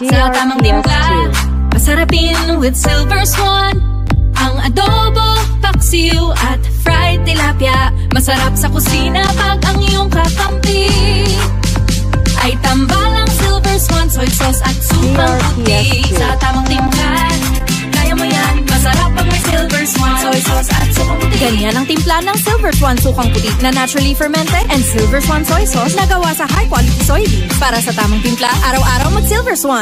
Sa tamang timpla, masarapin with Silver Swan. Ang adobo, paksiw at fried tilapia. Masarap sa kusina pag ang iyong kakampi. Ay tambalang Silver Swan, soy sauce at supang puti. DRTS2. Sa tamang timpla, Ganyan ang timpla ng Silver Swan sukang puti na naturally fermented and Silver Swan soy sauce na gawa sa high quality soybeans. Para sa tamang timpla, araw-araw mag Silver Swan.